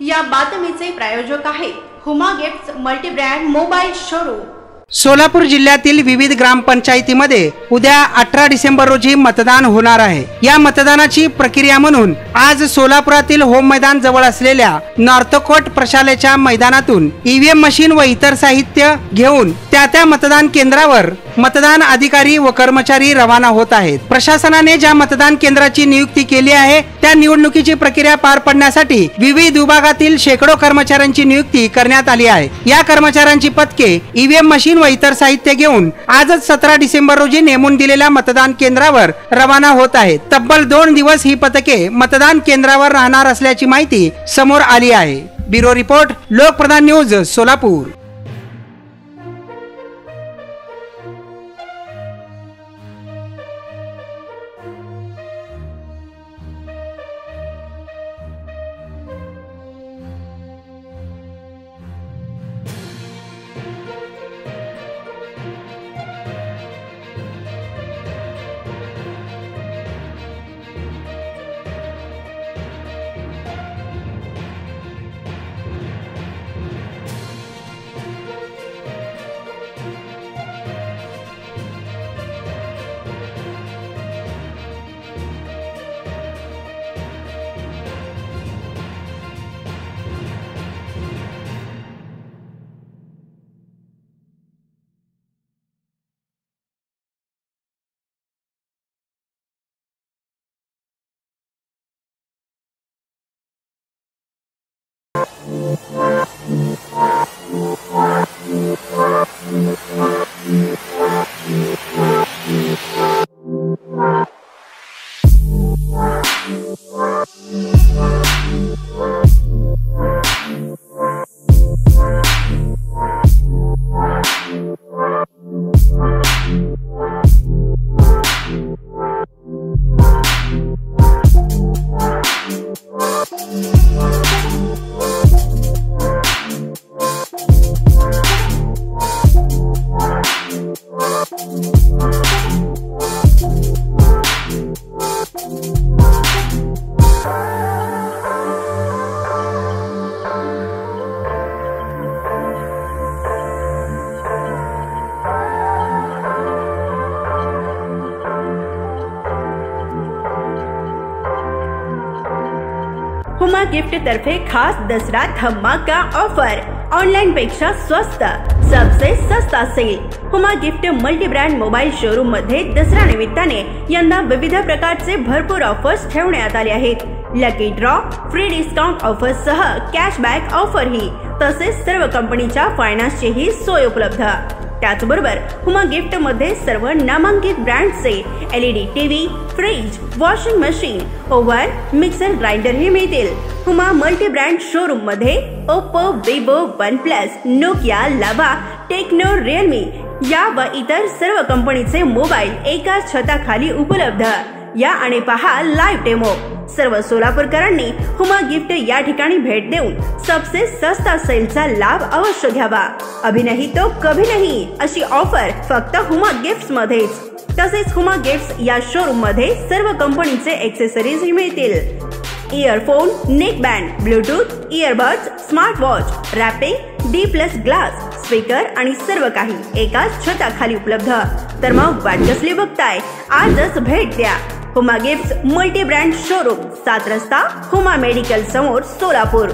या बातमीचे प्रायोजक आहे Huma gift multi brand mobile showroom. Solapur जिल्ह्यातील विविध ग्रामपंचायतीमध्ये उद्या अठरा डिसेंबर रोजी मतदान होणार आहे. या मतदानाची प्रक्रिया म्हणून आज सोलापुरातील होम मैदान जवळ असलेल्या नॉर्थकोट प्रशालेच्या मैदानातून ईव्हीएम मशीन व इतर साहित्य घेऊन त्या त्या मतदान केंद्रावर मतदान अधिकारी व कर्मचारी रवाना होत आहेत. प्रशासनाने ज्या मतदान केंद्राची नियुक्ती केली आहे त्या निवडणुकीची प्रक्रिया पार पडण्यासाठी विविध विभागातील शेकडो कर्मचाऱ्यांची नियुक्ती करण्यात आली आहे. या कर्मचाऱ्यांची पथके ईव्हीएम मशीन व इतर साहित्य घेऊन आजच सतरा डिसेंबर रोजी नेमून दिलेल्या मतदान केंद्रावर रवाना होत आहेत. तब्बल दोन दिवस ही पथके मतदान केंद्रावर राहणार असल्याची माहिती समोर आली आहे. Bureau report Lokpradhan news Solapur. Huma gift तर्फे खास दसरा धमाका ऑफर. ऑनलाइनपेक्षा स्वस्त. सबसे सस्ता sale Huma gift multi brand mobile शोरूममध्ये दसरा निमित्ताने यंदा विविध प्रकारचे भरपूर ऑफर्स ठेवण्यात आले आहेत. Lucky draw free discount offer सह कॅशबॅक ऑफर ही तसेच सर्व कंपनीच्या फायनान्सचीही सोय उपलब्ध. त्याचबरोबर हुमा गिफ्टमध्ये सर्व नामांकित ब्रँडचे LED TV fridge washing machine oven mixer grinder हे मिळतील. हुमा मल्टी ब्रँड शोरूममध्ये Oppo Vivo OnePlus Nokia Lava Tecno Realme या व इतर सर्व कंपनीचे मोबाईल एकाच छताखाली उपलब्ध. या आणि पहा लाईव्ह डेमो सर्व सोलापूरकरांनी हुमा गिफ्ट या ठिकाणी भेट देऊन सबसे सस्ता सेलचा लाभ अवश्य घ्यावा. अभि नाही तो कभी नाही अशी ऑफर फक्त हुमा गिफ्ट मध्येच. तसेच हुमा गिफ्ट या शोरूममध्ये सर्व कंपनीचे एक्सेसरीज मिळतील. Earphone neckband Bluetooth earbuds smart watch wrapping D plus glass speaker आणि सर्व काही एकाच छताखाली उपलब्ध. तर मग वाट कसली बघताय आजच भेट द्या. Huma gift multi brand showroom सात रस्ता हुमा मेडिकल समोर सोलापूर.